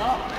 Hajrá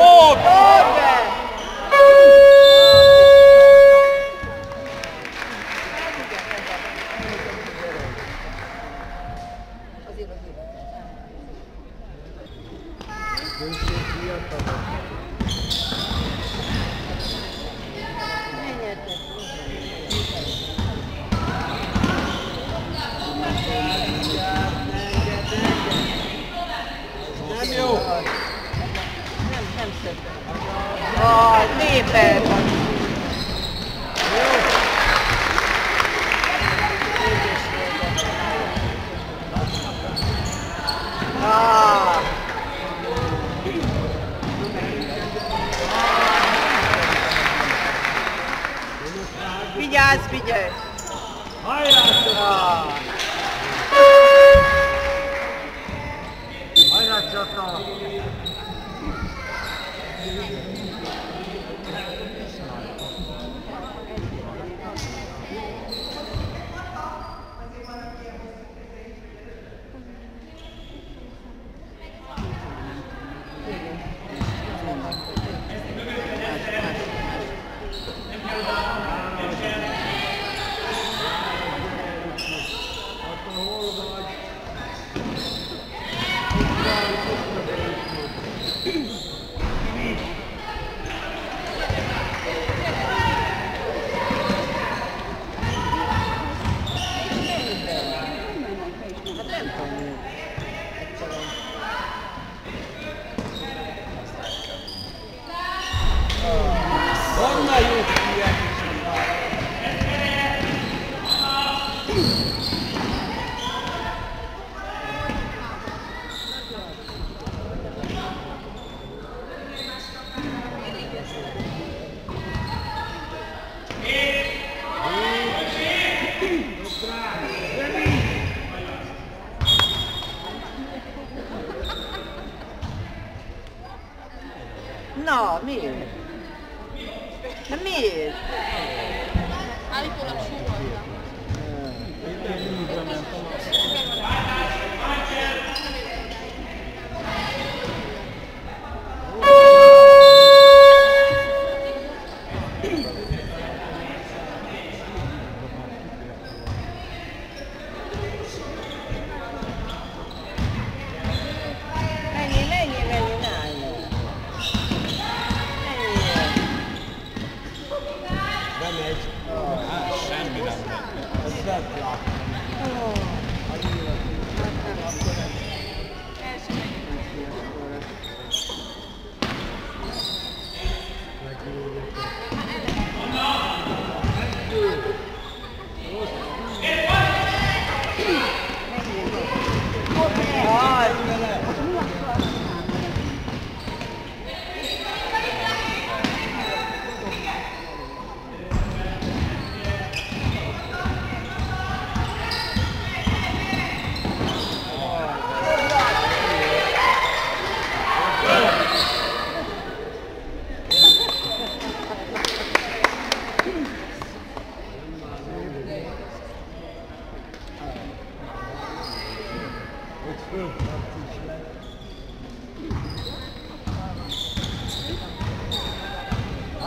Volta!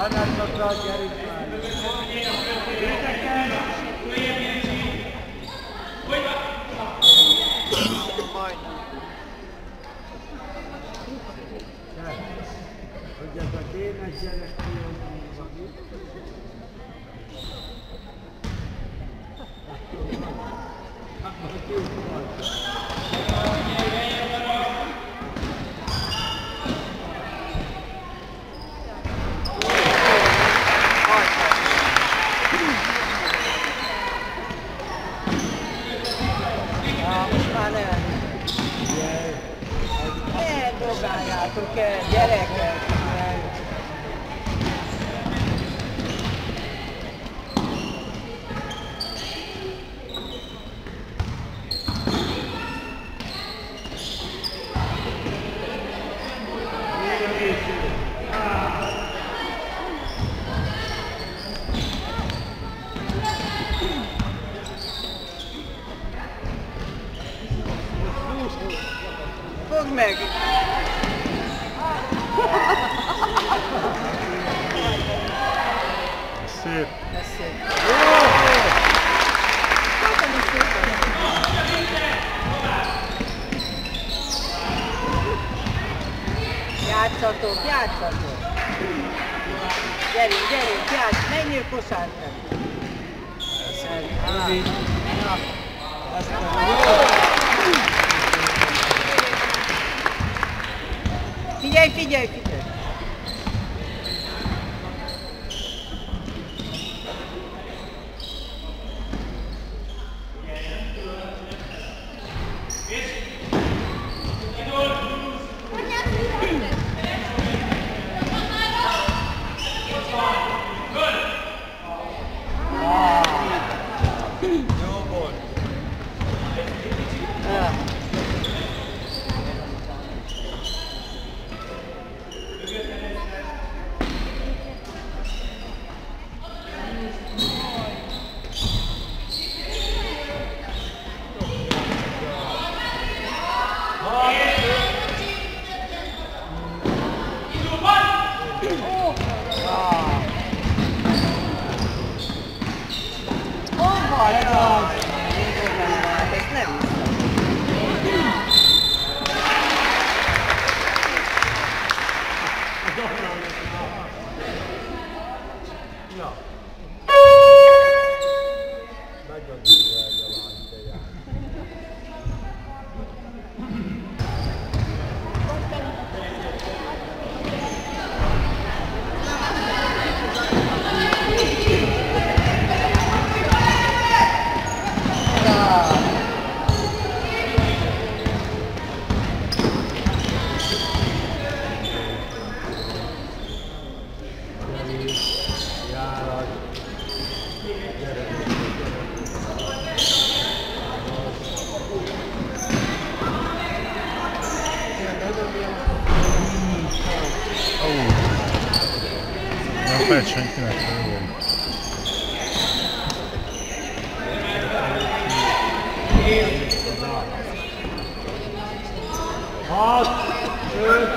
I'm not Ana Toca Yarin Ай, пеняй, пеняй. fire shrink in that third one. Oh, good.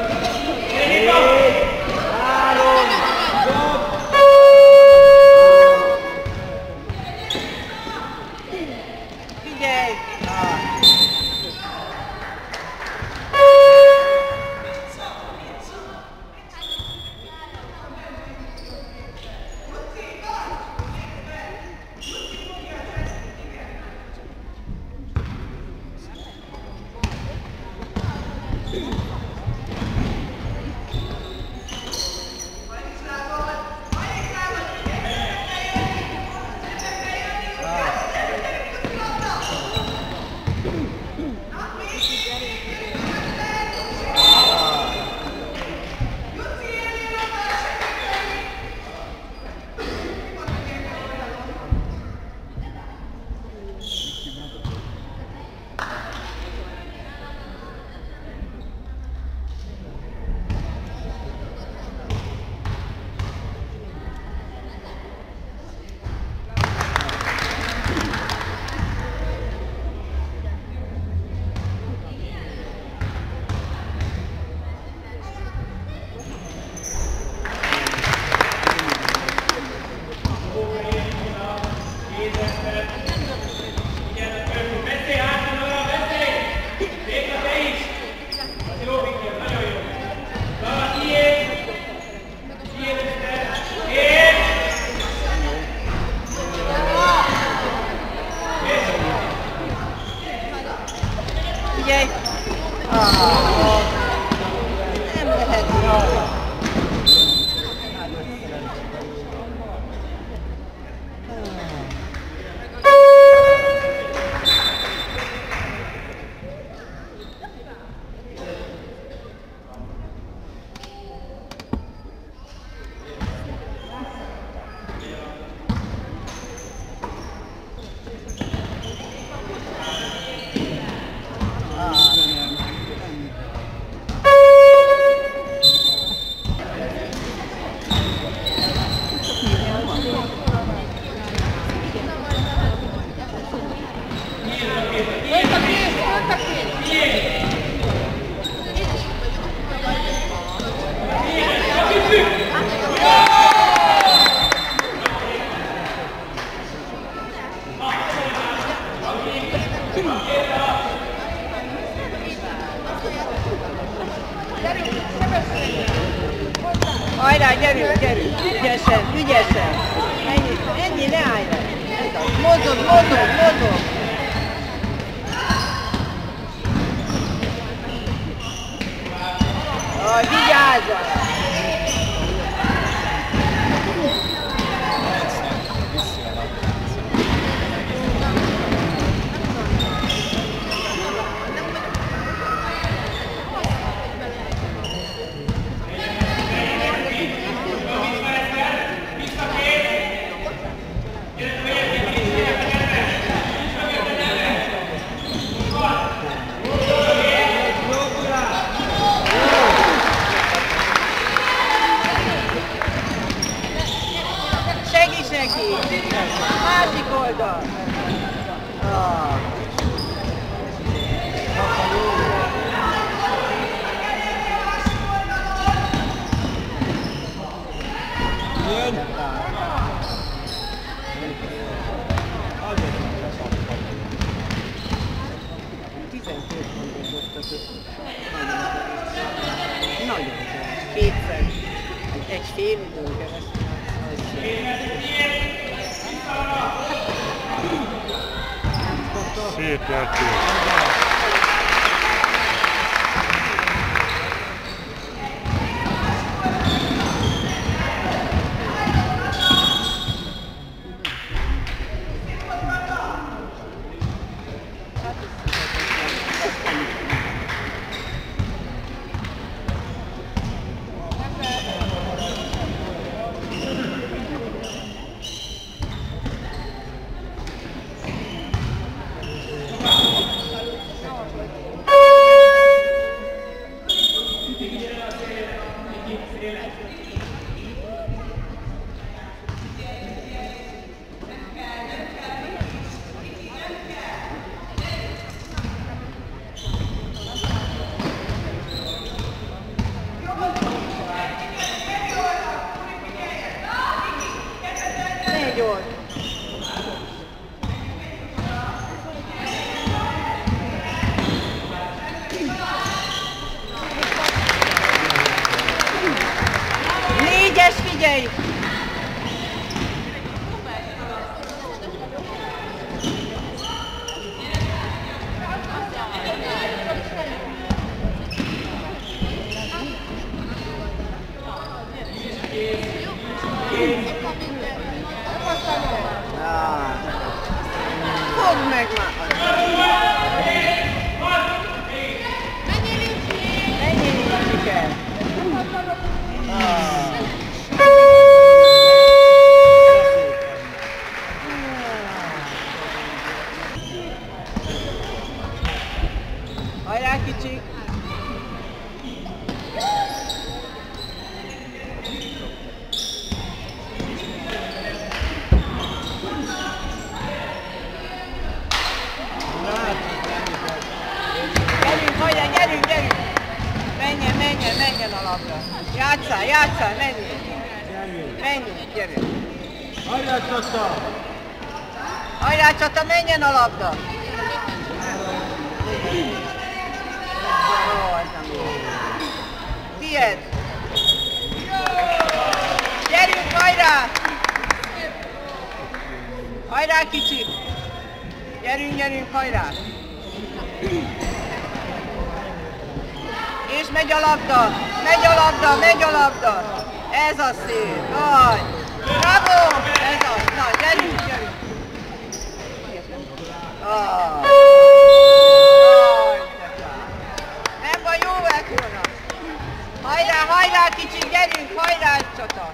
Hajrá, hajrá kicsi, gyerünk, hajrá csata!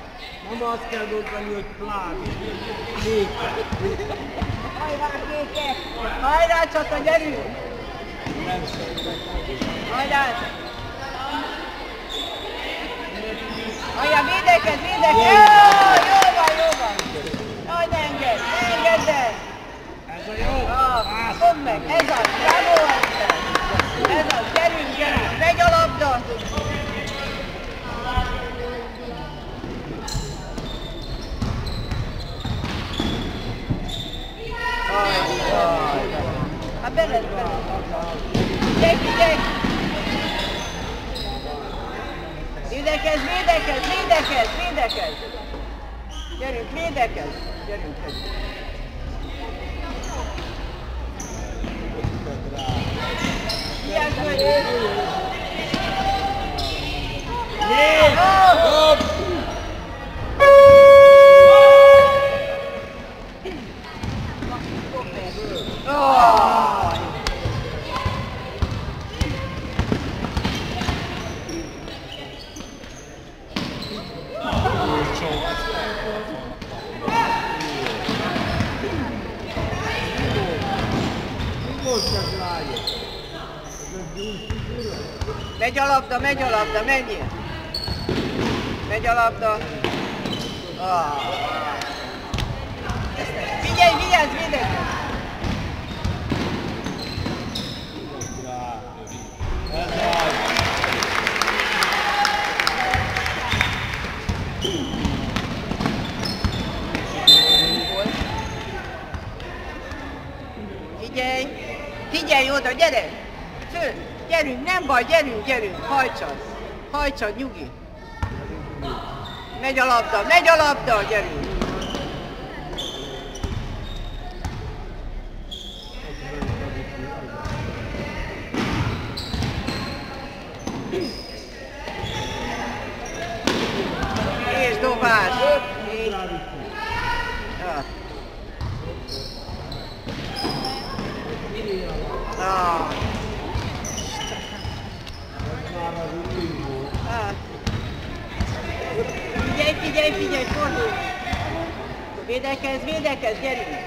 Mama azt kell mondani, hogy plávi. Hajrá kéke! Hajrá csata, gyerünk! Hajrá! Hajrá, védekez, védekez! Jó, jó van, jó van! Jaj, ne engedd, ne engedd el! Ez a jó! Ah, mondd meg, ez az, bravo! Ez az, gyerünk, gyerünk, megy a labda! Ma bella, bella. Mindenki, mindenki. Védekez, védekez, védekez, védekez. Gyerünk, védekez. Gyerünk, gyerünk. Vigyázz, hogy... Yeah! Oh! Megy a labda, megy a labda, menjél! Megy a labda. Ah. Figyelj, vigyázz, védekezz! Ez az. Figyelj! Figyelj oda, gyere! Föl! Gyerünk, nem baj, gyerünk, gyerünk! Hajtsad! Hajtsad, nyugi! Megy a labda, megy a labda, gyerünk! És dobás! És... Ah. Ah. Ah. Figyelj, figyelj, figyelj, fordulj! Védekezz, védekezz, gyerünk, gyerünk,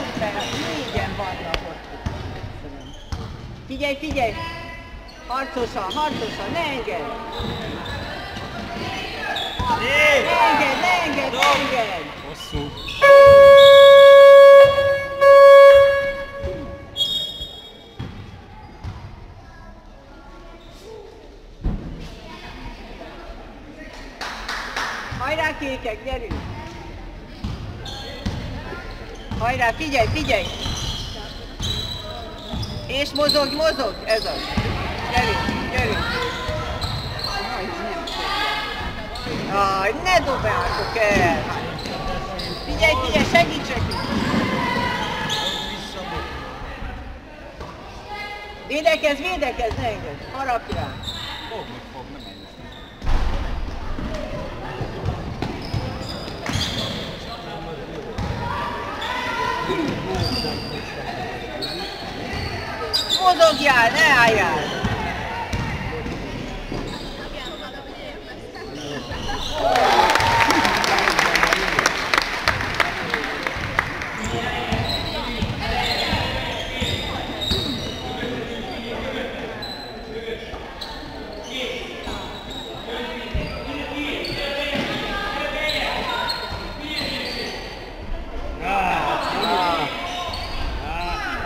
Kontra, négyen vannak ott. Figyelj, figyelj! Harcosan, harcosan, ne engedd! Ne engedd, ne engedd, ne engedd! Hosszú. Hajrá kékek, gyerünk! Hajrá, figyelj, figyelj! És mozog, mozog, ez az. Gyerünk, gyerünk. Aj, ne dobáltok el! Figyelj, figyelj, segítsek! Védekezz, védekezz, ne engedd! Harapj rá! Fogni fog, nem menj. Mozogjál, ne álljál!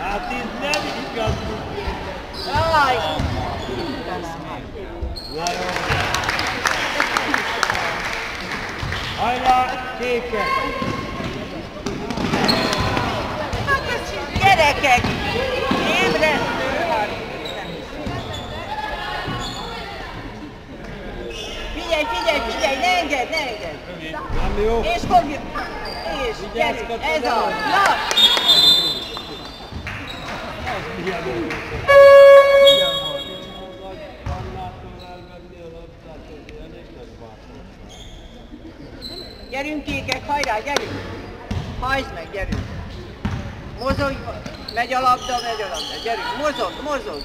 Hát itt nem igaz, Jaj! Na jó. Hajrá, kékek! Gyerekek! Ébre! Figyelj, figyelj, figyelj, ne engedd, ne engedd! Nem jó? És fogja! És gyerünk, ez! Milyen a labdát, az bátor. Gyerünk kékek, hajrá, gyerünk! Hajtsd meg, gyerünk! Mozogj, megy a labda, megy a labda, gyerünk, mozog, mozog!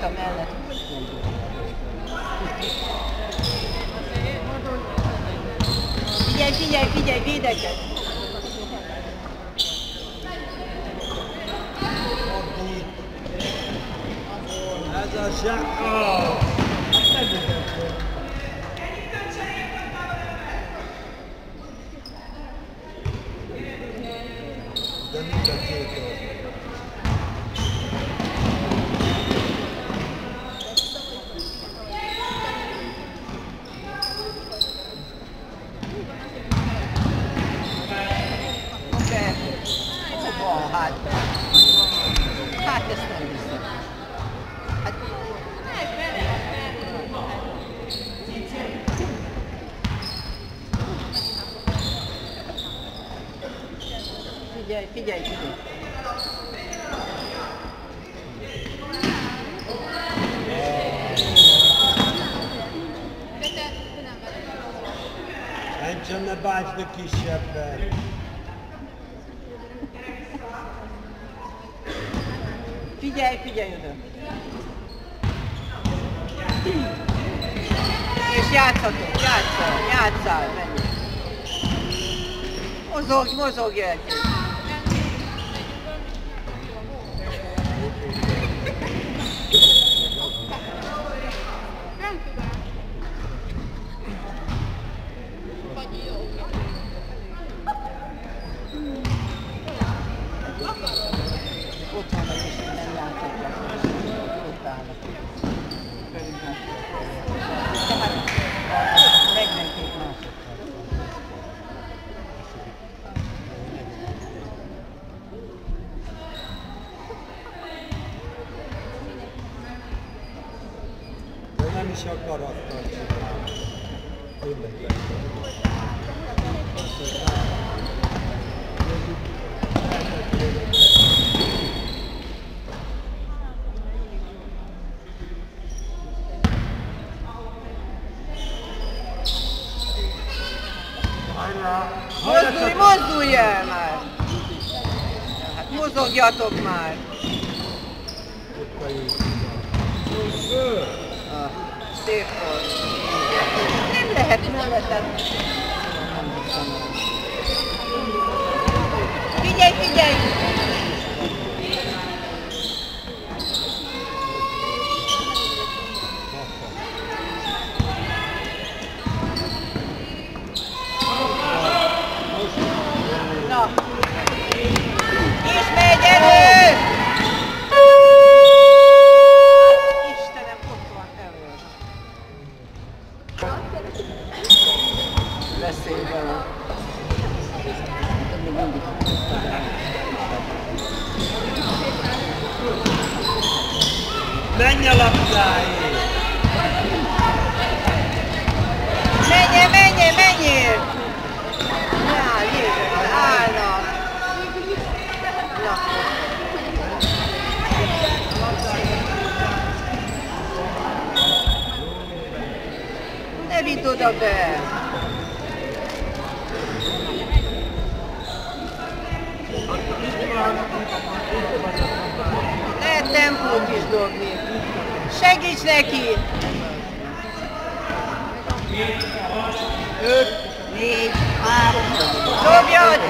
Kata mellett. Figyelj, figyelj, figyelj, védekezz! Ez a zsák. Oh. De mind a két oldal. De, hova hát? Hát ezt nem hiszem. Hát, figyelj, figyelj, figyelj. Mentsen ne bántsd a kisebbet. Figyelj, figyelj oda. És játszhatunk, játszál, játszál, menj. Mozogj, mozogj el. akarattal csinálni. Tényleg. Mozdulj, el már! Hát mozogjatok már! Happy Navratna. boldogni. Segíts neki! 5, 4, 3, Dobjad!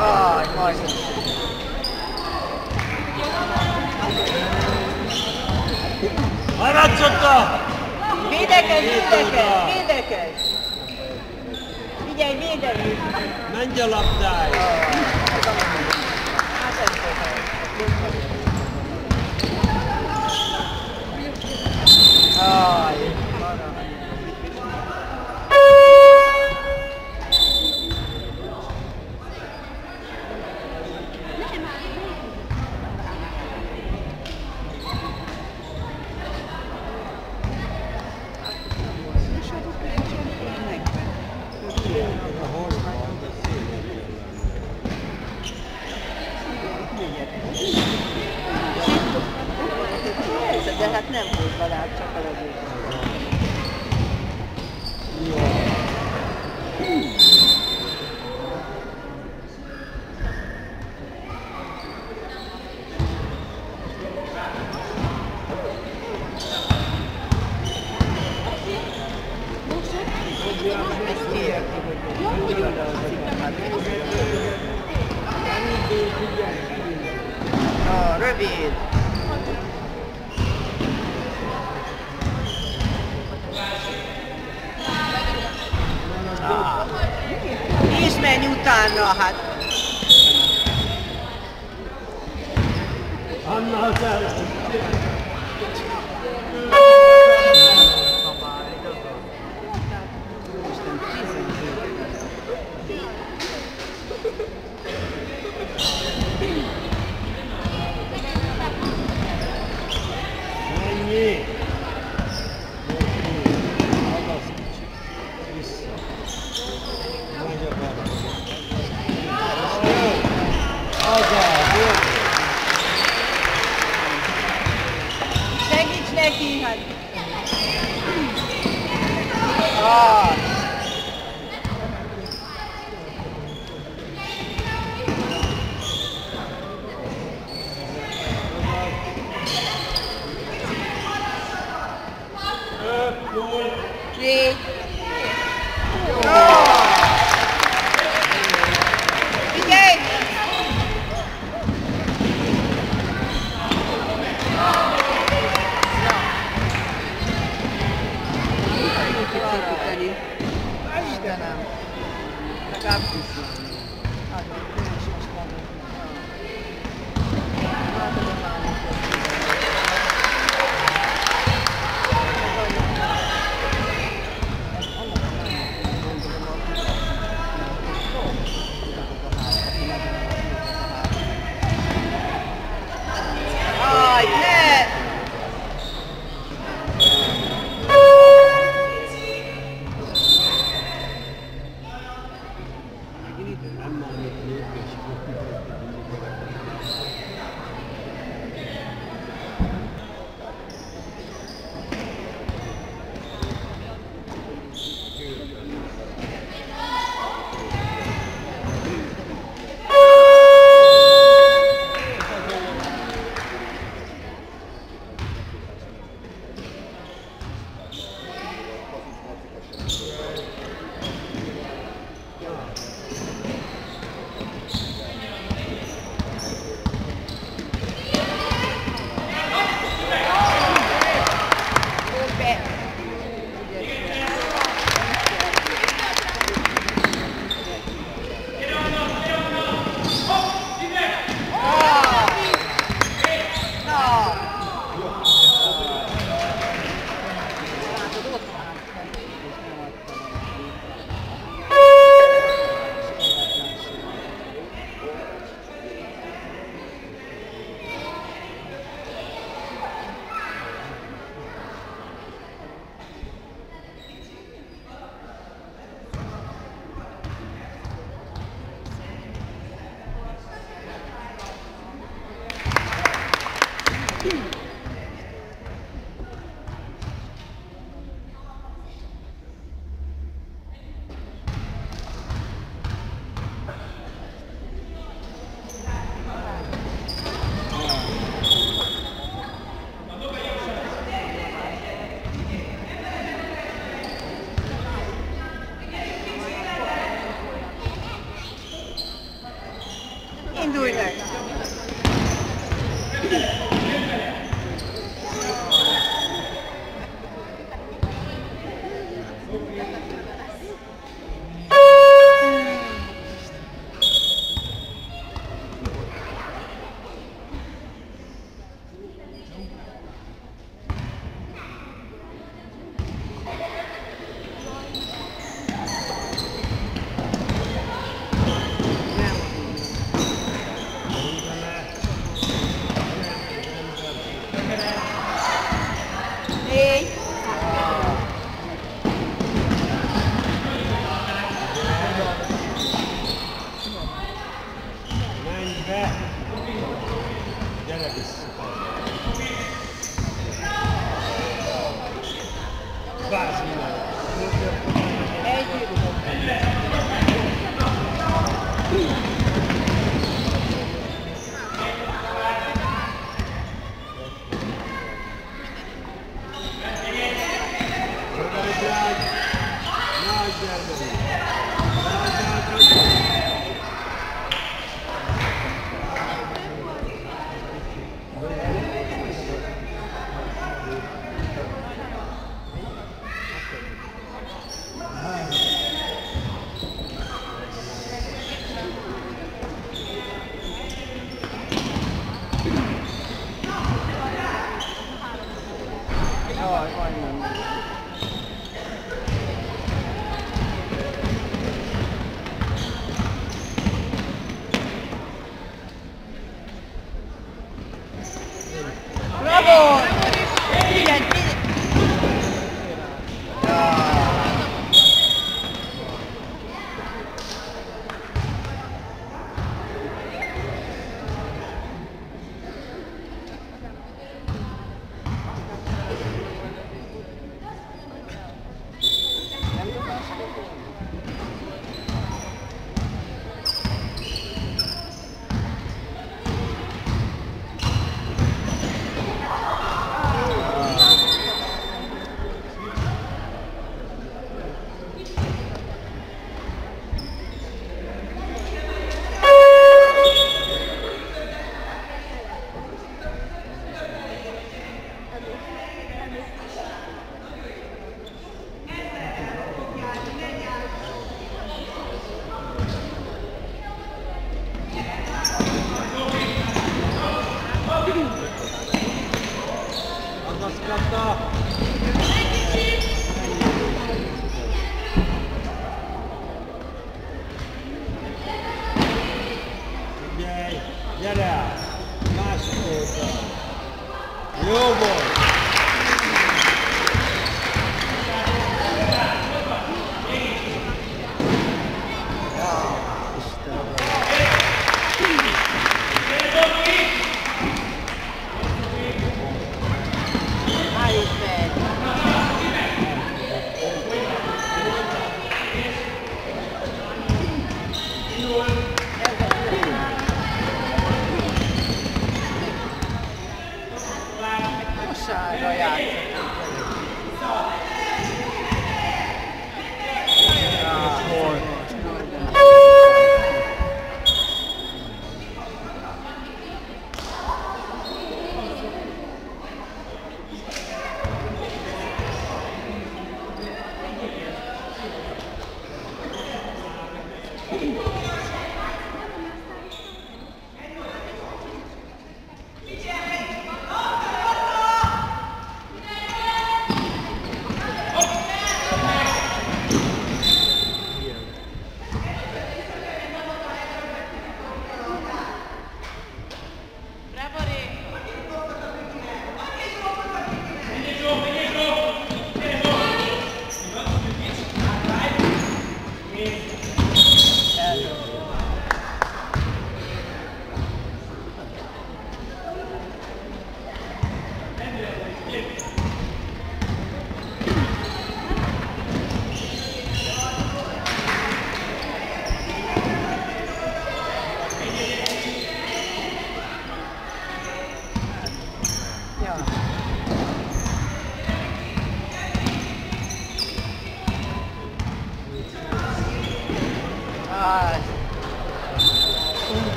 Aj, majdnem. Maradsz ott! Védekezz, védekezz, védekezz! Figyelj, védekezz! Menj a labdáj! Oh, yeah. Obrigado.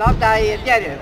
လောက်တာရပြတ်တယ်